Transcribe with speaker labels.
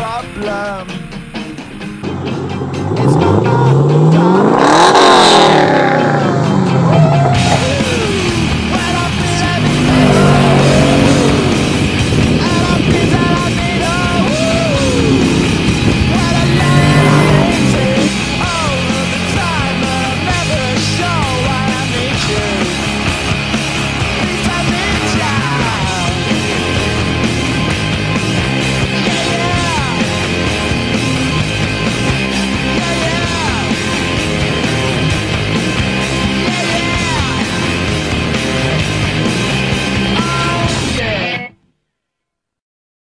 Speaker 1: problem.